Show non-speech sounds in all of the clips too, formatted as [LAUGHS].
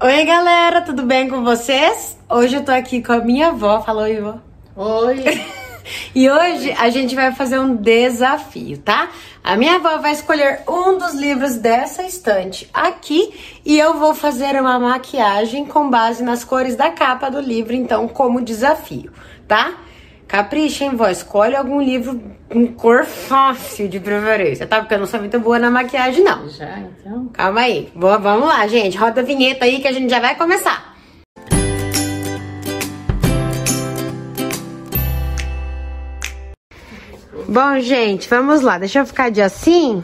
Oi, galera, tudo bem com vocês? Hoje eu tô aqui com a minha avó. Falou, Ivo. Oi. [LAUGHS] e hoje a gente vai fazer um desafio, tá? A minha avó vai escolher um dos livros dessa estante aqui e eu vou fazer uma maquiagem com base nas cores da capa do livro, então, como desafio, tá? Capricha, hein, vó? Escolhe algum livro com cor fácil de preferência, tá? Porque eu não sou muito boa na maquiagem, não. Já, então? Calma aí. Boa, vamos lá, gente. Roda a vinheta aí que a gente já vai começar. Bom, gente, vamos lá. Deixa eu ficar de assim,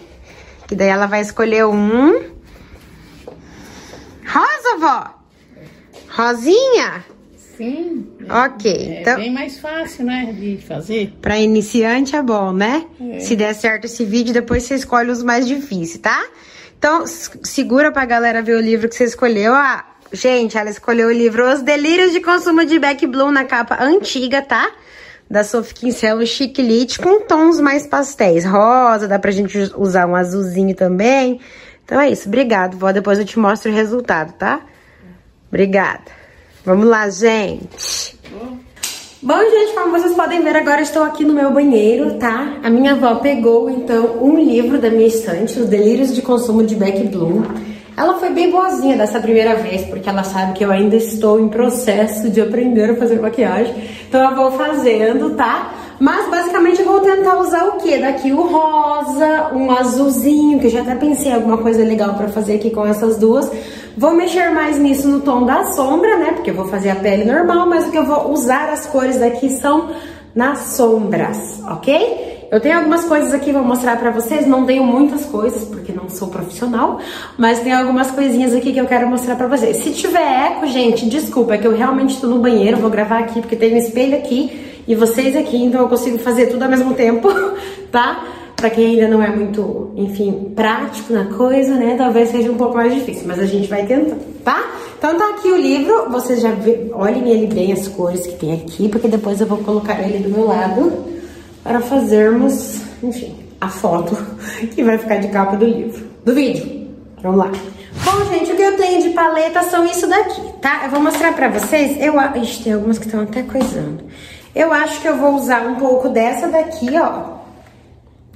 que daí ela vai escolher um. Rosa, vó? Rosinha? Sim. Ok, É então... bem mais fácil, né, de fazer. Pra iniciante é bom, né? É. Se der certo esse vídeo, depois você escolhe os mais difíceis, tá? Então, segura pra galera ver o livro que você escolheu. Ah, gente, ela escolheu o livro Os Delírios de Consumo de Beck Bloom na capa antiga, tá? Da Sophie Kinsella Chiclete, com tons mais pastéis. Rosa, dá pra gente usar um azulzinho também. Então é isso, obrigado, vó. Depois eu te mostro o resultado, tá? Obrigada. Vamos lá, gente. Bom, gente, como vocês podem ver, agora estou aqui no meu banheiro, tá? A minha avó pegou, então, um livro da minha estante, Os Delírios de Consumo de Beck Bloom. Ela foi bem boazinha dessa primeira vez, porque ela sabe que eu ainda estou em processo de aprender a fazer maquiagem. Então eu vou fazendo, tá? Mas basicamente eu vou tentar usar o quê? Daqui o rosa, um azulzinho, que eu já até pensei alguma coisa legal pra fazer aqui com essas duas. Vou mexer mais nisso no tom da sombra, né? Porque eu vou fazer a pele normal, mas o que eu vou usar as cores daqui são nas sombras, ok? Eu tenho algumas coisas aqui, vou mostrar pra vocês. Não tenho muitas coisas, porque não sou profissional, mas tem algumas coisinhas aqui que eu quero mostrar pra vocês. Se tiver eco, gente, desculpa, é que eu realmente tô no banheiro, vou gravar aqui, porque tem um espelho aqui e vocês aqui, então eu consigo fazer tudo ao mesmo tempo, [LAUGHS] tá? Pra quem ainda não é muito, enfim, prático na coisa, né? Talvez seja um pouco mais difícil, mas a gente vai tentando, tá? Então tá aqui o livro, vocês já vê, olhem ele bem as cores que tem aqui, porque depois eu vou colocar ele do meu lado para fazermos, enfim, a foto [LAUGHS] que vai ficar de capa do livro, do vídeo. Vamos lá. Bom, gente, o que eu tenho de paleta são isso daqui, tá? Eu vou mostrar pra vocês, eu... Ixi, tem algumas que estão até coisando. Eu acho que eu vou usar um pouco dessa daqui, ó,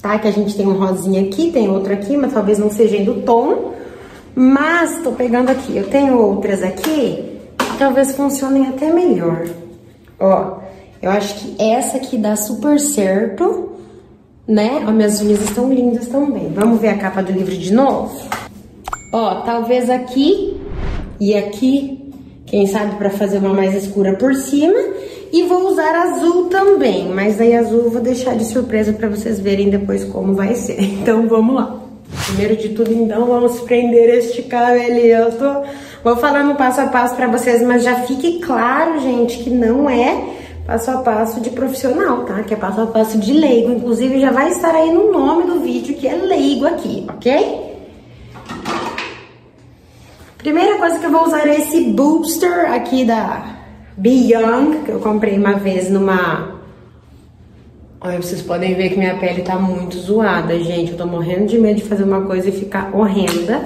tá? Que a gente tem um rosinha aqui, tem outro aqui, mas talvez não seja do tom. Mas tô pegando aqui, eu tenho outras aqui, que talvez funcionem até melhor. Ó, eu acho que essa aqui dá super certo, né? Ó, minhas unhas estão lindas também. Vamos ver a capa do livro de novo? Ó, talvez aqui e aqui, quem sabe pra fazer uma mais escura por cima. E vou usar azul também, mas aí azul eu vou deixar de surpresa pra vocês verem depois como vai ser. [LAUGHS] Então vamos lá. Primeiro de tudo, então, vamos prender este tô... Vou falando passo a passo pra vocês, mas já fique claro, gente, que não é passo a passo de profissional, tá? Que é passo a passo de leigo. Inclusive, já vai estar aí no nome do vídeo, que é leigo aqui, ok? Primeira coisa que eu vou usar é esse booster aqui da Be Young, que eu comprei uma vez numa... Olha, vocês podem ver que minha pele tá muito zoada, gente. Eu tô morrendo de medo de fazer uma coisa e ficar horrenda.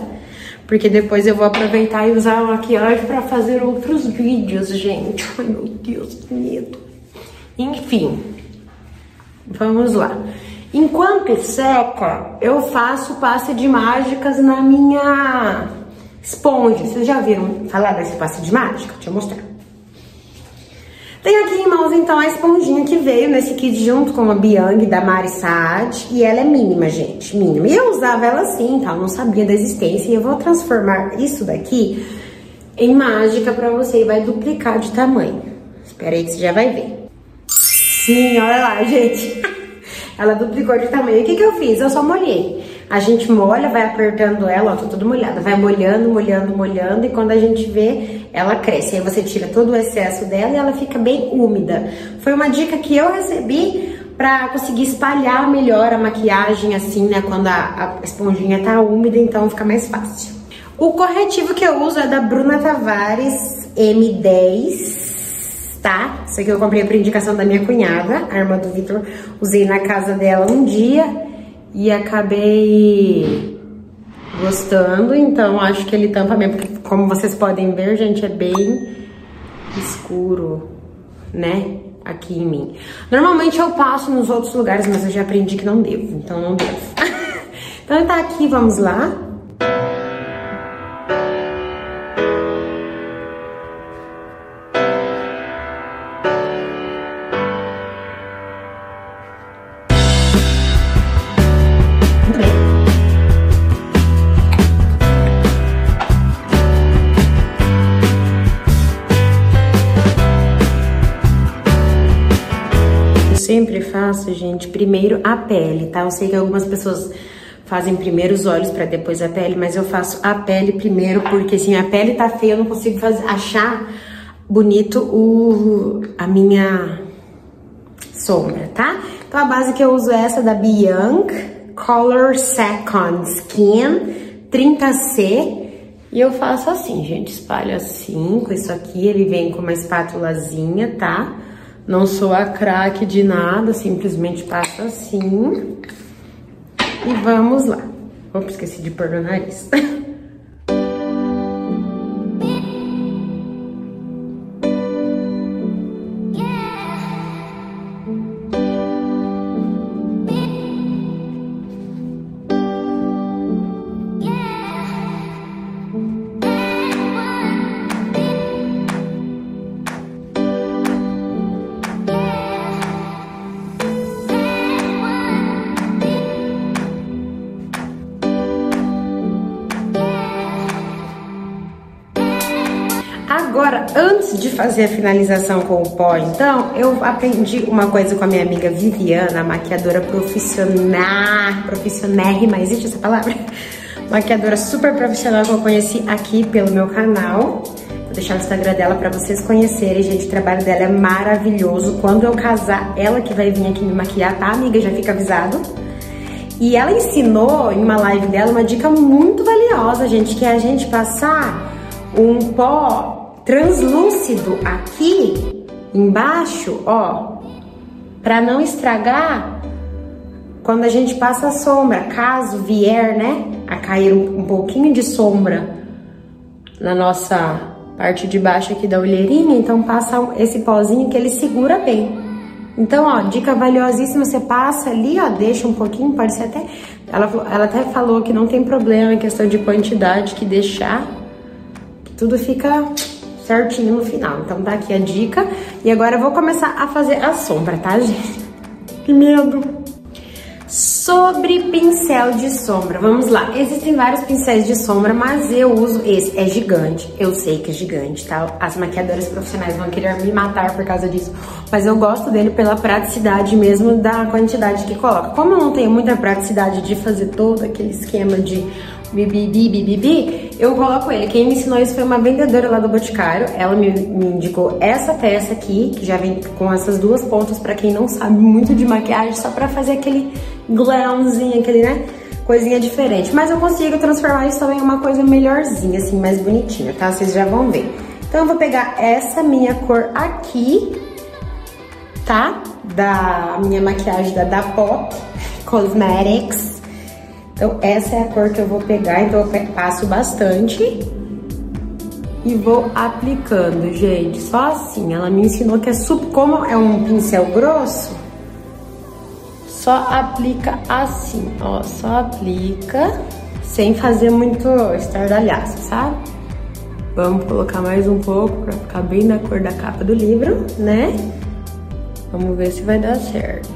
Porque depois eu vou aproveitar e usar a maquiagem pra fazer outros vídeos, gente. Ai, meu Deus, que medo. Enfim, vamos lá. Enquanto seca, eu faço passe de mágicas na minha esponja. Vocês já viram falar desse passe de mágica? Deixa eu mostrar. Tenho aqui em mãos, então, a esponjinha que veio nesse kit junto com a Biang da Mari Saad. E ela é mínima, gente, mínima. E eu usava ela assim? Eu não sabia da existência. E eu vou transformar isso daqui em mágica pra você e vai duplicar de tamanho. Espera aí que você já vai ver. Sim, olha lá, gente. [LAUGHS] Ela duplicou de tamanho. O que, que eu fiz? Eu só molhei. A gente molha, vai apertando ela, ó, tô toda molhada. Vai molhando, molhando, molhando. E quando a gente vê, ela cresce. Aí você tira todo o excesso dela e ela fica bem úmida. Foi uma dica que eu recebi pra conseguir espalhar melhor a maquiagem, assim, né? Quando a, a esponjinha tá úmida, então fica mais fácil. O corretivo que eu uso é da Bruna Tavares M10 tá? Isso aqui eu comprei por indicação da minha cunhada, a irmã do Vitor. Usei na casa dela um dia e acabei gostando, então acho que ele tampa mesmo, porque como vocês podem ver, gente, é bem escuro, né? Aqui em mim. Normalmente eu passo nos outros lugares, mas eu já aprendi que não devo, então não devo. [LAUGHS] então tá aqui, vamos lá. Faço, gente, primeiro a pele, tá? Eu sei que algumas pessoas fazem primeiro os olhos para depois a pele, mas eu faço a pele primeiro porque assim, a pele tá feia, eu não consigo fazer, achar bonito o a minha sombra, tá? Então a base que eu uso é essa da Bianca Color Second Skin 30C e eu faço assim, gente, espalho assim com isso aqui, ele vem com uma espátulazinha, tá? Não sou a craque de nada, simplesmente passo assim. E vamos lá. Opa, esqueci de pôr no nariz. [LAUGHS] de fazer a finalização com o pó, então, eu aprendi uma coisa com a minha amiga Viviana, maquiadora profissional, profissionérrima, existe essa palavra? [LAUGHS] Maquiadora super profissional que eu conheci aqui pelo meu canal. Vou deixar o Instagram dela pra vocês conhecerem, gente, o trabalho dela é maravilhoso. Quando eu casar, ela que vai vir aqui me maquiar, tá, amiga? Já fica avisado. E ela ensinou em uma live dela uma dica muito valiosa, gente, que é a gente passar um pó translúcido aqui embaixo, ó, para não estragar quando a gente passa a sombra, caso vier, né, a cair um, um pouquinho de sombra na nossa parte de baixo aqui da olheirinha, então passa esse pozinho que ele segura bem. Então, ó, dica valiosíssima, você passa ali, ó, deixa um pouquinho, pode ser até... Ela, ela até falou que não tem problema em questão de quantidade, que deixar, que tudo fica certinho no final. Então tá aqui a dica. E agora eu vou começar a fazer a sombra, tá, gente? Que medo! Sobre pincel de sombra, vamos lá. Existem vários pincéis de sombra, mas eu uso esse. É gigante, eu sei que é gigante, tá? As maquiadoras profissionais vão querer me matar por causa disso. Mas eu gosto dele pela praticidade mesmo da quantidade que coloca. Como eu não tenho muita praticidade de fazer todo aquele esquema de bibibi, bibibi, eu coloco ele. Quem me ensinou isso foi uma vendedora lá do Boticário. Ela me, me indicou essa peça aqui, que já vem com essas duas pontas, pra quem não sabe muito de maquiagem, só pra fazer aquele glamzinho, aquele, né? Coisinha diferente. Mas eu consigo transformar isso também em uma coisa melhorzinha, assim, mais bonitinha, tá? Vocês já vão ver. Então eu vou pegar essa minha cor aqui, tá? Da minha maquiagem da Da Pop Cosmetics. Então, essa é a cor que eu vou pegar, então eu passo bastante e vou aplicando, gente. Só assim, ela me ensinou que é super... Como é um pincel grosso, só aplica assim, ó. Só aplica sem fazer muito estardalhaço, sabe? Vamos colocar mais um pouco pra ficar bem da cor da capa do livro, né? Vamos ver se vai dar certo.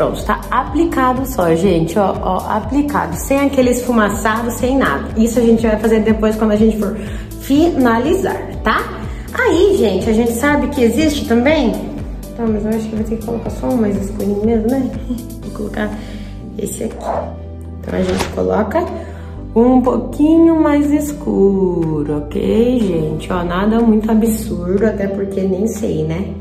Pronto, tá aplicado só, gente, ó, ó, aplicado, sem aquele esfumaçado, sem nada. Isso a gente vai fazer depois quando a gente for finalizar, tá? Aí, gente, a gente sabe que existe também... Tá, mas eu acho que vai ter que colocar só um mais escurinho mesmo, né? [LAUGHS] Vou colocar esse aqui. Então a gente coloca um pouquinho mais escuro, ok, gente? Ó, nada muito absurdo, até porque nem sei, né?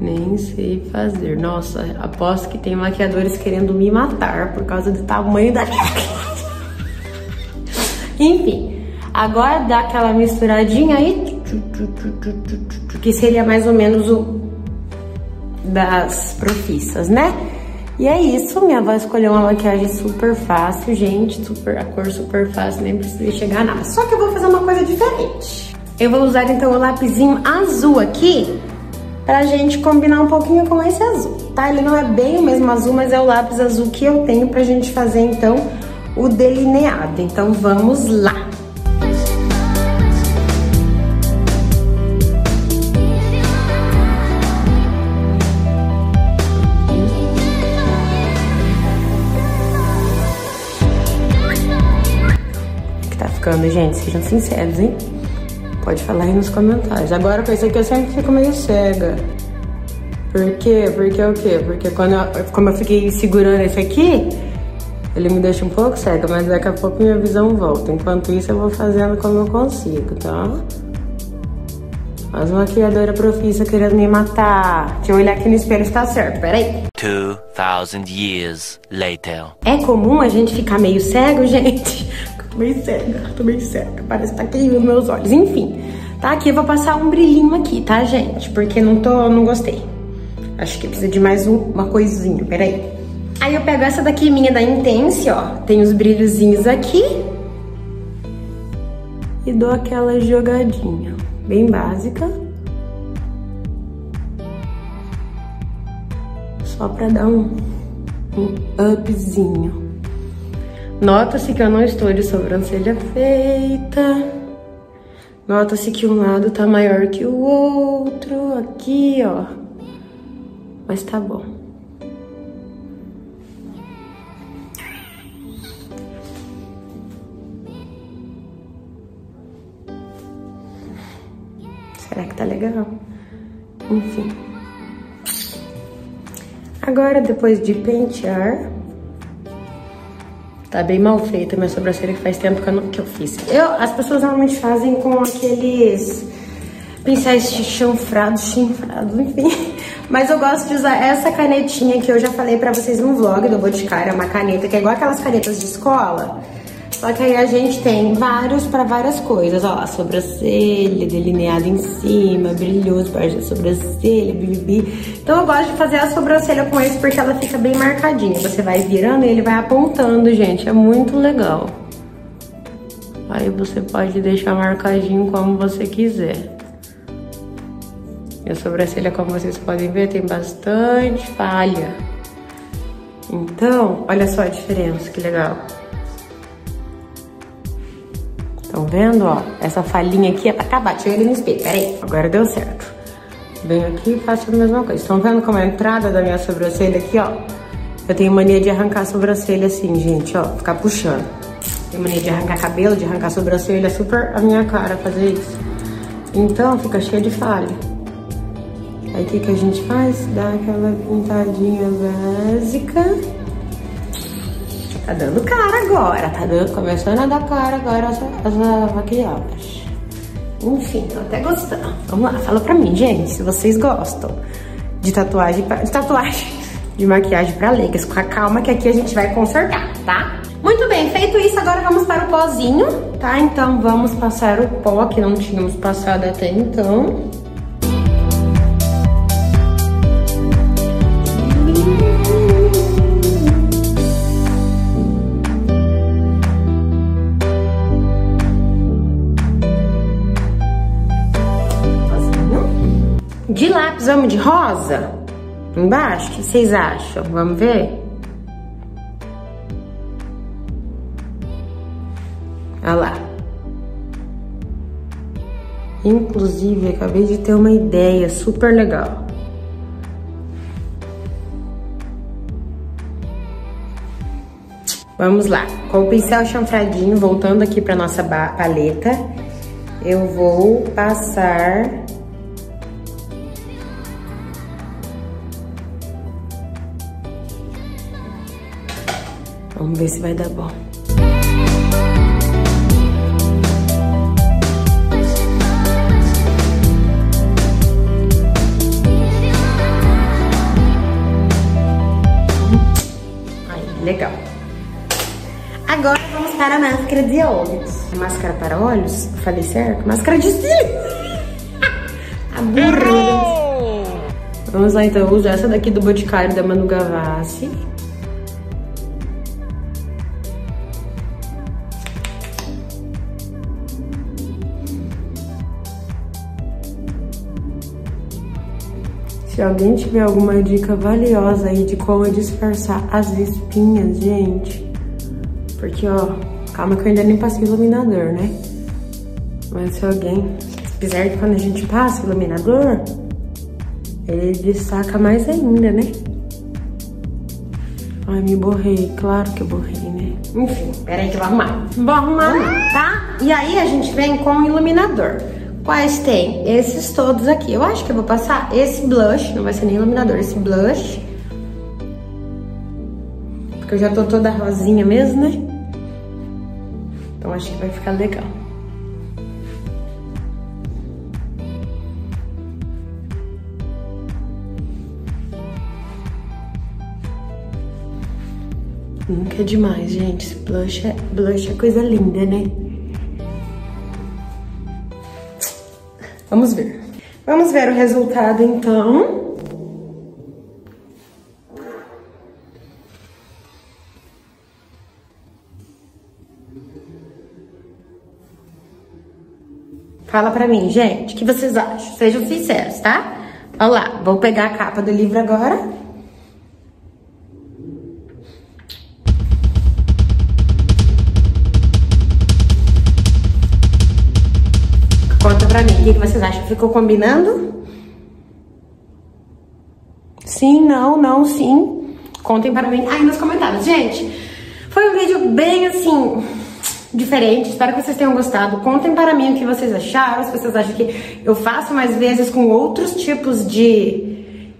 Nem sei fazer. Nossa, aposto que tem maquiadores querendo me matar por causa do tamanho da [LAUGHS] Enfim, agora dá aquela misturadinha aí, que seria mais ou menos o das profissas, né? E é isso, minha avó escolheu uma maquiagem super fácil, gente, super, a cor super fácil, nem precisa chegar nada. Só que eu vou fazer uma coisa diferente. Eu vou usar então o lapisinho azul aqui pra gente combinar um pouquinho com esse azul, tá? Ele não é bem o mesmo azul, mas é o lápis azul que eu tenho pra gente fazer então o delineado. Então vamos lá! tá ficando, gente? Sejam sinceros, hein? Pode falar aí nos comentários. Agora eu pensei que eu sempre fico meio cega. Por quê? Porque o quê? Porque quando eu, como eu fiquei segurando esse aqui, ele me deixa um pouco cega, mas daqui a pouco minha visão volta. Enquanto isso, eu vou fazendo como eu consigo, tá? Mas maquiadora profissa querendo me matar. Deixa eu olhar aqui no espelho se tá certo, peraí. 2,000 years later. É comum a gente ficar meio cego, gente? Tô meio cega, tô meio cega. Parece que tá queimando meus olhos. Enfim, tá? Aqui eu vou passar um brilhinho aqui, tá, gente? Porque não tô, não gostei. Acho que precisa de mais um, uma coisinha, peraí. Aí eu pego essa daqui minha da Intense, ó. Tem os brilhozinhos aqui. E dou aquela jogadinha. Bem básica. Só pra dar um, um upzinho. Nota-se que eu não estou de sobrancelha feita. Nota-se que um lado tá maior que o outro. Aqui, ó. Mas tá bom. Será que tá legal? Enfim. Agora, depois de pentear, Tá bem mal feita minha sobrancelha, que faz tempo que eu, não, que eu fiz. Eu, as pessoas normalmente fazem com aqueles pincéis chanfrados, chinfrados, enfim. [LAUGHS] Mas eu gosto de usar essa canetinha que eu já falei pra vocês no vlog do Boticário. É uma caneta que é igual aquelas canetas de escola. Só que aí a gente tem vários pra várias coisas, ó, a sobrancelha delineada em cima, brilhoso parte da sobrancelha, bibi. Então eu gosto de fazer a sobrancelha com esse porque ela fica bem marcadinha. Você vai virando e ele vai apontando, gente, é muito legal. Aí você pode deixar marcadinho como você quiser. E a sobrancelha, como vocês podem ver, tem bastante falha. Então, olha só a diferença, que legal. Estão vendo, ó? Essa falhinha aqui é pra acabar. Deixa eu ele no espelho, peraí. Agora deu certo. Venho aqui e faço a mesma coisa. Estão vendo como é a entrada da minha sobrancelha aqui, ó? Eu tenho mania de arrancar a sobrancelha assim, gente, ó. Ficar puxando. Tenho mania de arrancar cabelo, de arrancar sobrancelha. É super a minha cara fazer isso. Então, fica cheia de falha. Aí, o que, que a gente faz? Dá aquela pintadinha básica. Tá dando cara agora, tá dando, começando a dar cara agora essa, essa maquiagem. Enfim, tô até gostando. Vamos lá, fala pra mim, gente, se vocês gostam de tatuagem, pra, de tatuagem, [LAUGHS] de maquiagem pra leigas. Com a calma que aqui a gente vai consertar, tá? Muito bem, feito isso, agora vamos para o pozinho, tá? Então vamos passar o pó que não tínhamos passado até então. De lápis, vamos de rosa? Embaixo? O que vocês acham? Vamos ver? Olha lá. Inclusive, acabei de ter uma ideia super legal. Vamos lá. Com o pincel chanfradinho, voltando aqui para nossa paleta, eu vou passar Vamos ver se vai dar bom. Aí, legal. Agora vamos para a máscara de olhos. Máscara para olhos? Falei certo? Máscara de cílios. [LAUGHS] a burra. Vamos lá então, eu uso essa daqui do Boticário da Manu Gavassi. Se alguém tiver alguma dica valiosa aí de como disfarçar as espinhas, gente. Porque, ó, calma que eu ainda nem passei iluminador, né? Mas se alguém, apesar de quando a gente passa iluminador, ele destaca mais ainda, né? Ai, me borrei, claro que eu borrei, né? Enfim, peraí que eu vou arrumar. Vou arrumar tá? E aí a gente vem com o iluminador. Quais tem? Esses todos aqui. Eu acho que eu vou passar esse blush, não vai ser nem iluminador, esse blush. Porque eu já tô toda rosinha mesmo, né? Então acho que vai ficar legal. Nunca é demais, gente. Blush é, blush é coisa linda, né? Vamos ver. Vamos ver o resultado, então. Fala pra mim, gente, o que vocês acham? Sejam sinceros, tá? Olha lá, vou pegar a capa do livro agora. O que vocês acham? Ficou combinando? Sim, não, não, sim. Contem para mim aí nos comentários. Gente, foi um vídeo bem assim diferente. Espero que vocês tenham gostado. Contem para mim o que vocês acharam. Se vocês acham que eu faço mais vezes com outros tipos de.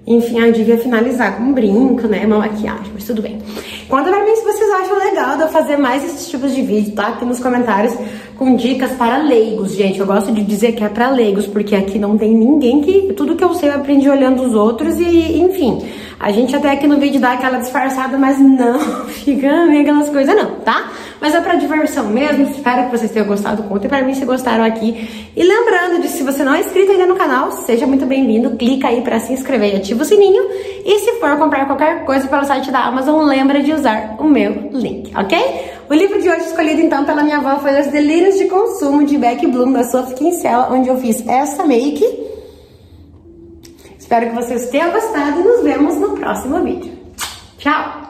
Enfim, eu devia finalizar com um brinco, né? Uma maquiagem, mas tudo bem. Conta pra mim se vocês acham legal de eu fazer mais esses tipos de vídeo, tá? Aqui nos comentários com dicas para leigos, gente. Eu gosto de dizer que é para leigos, porque aqui não tem ninguém que... Tudo que eu sei eu aprendi olhando os outros e, enfim... A gente até aqui no vídeo dá aquela disfarçada, mas não [LAUGHS] fica meio aquelas coisas não, tá? Mas é pra diversão mesmo, espero que vocês tenham gostado, contem pra mim se gostaram aqui. E lembrando de se você não é inscrito ainda no canal, seja muito bem-vindo, clica aí pra se inscrever e ativa o sininho. E se for comprar qualquer coisa pelo site da Amazon, lembra de usar o meu link, ok? O livro de hoje escolhido então pela minha avó foi Os Delírios de Consumo de Beck Bloom, da Sophie Kinsella, onde eu fiz essa make. Espero que vocês tenham gostado e nos vemos no próximo vídeo. Tchau!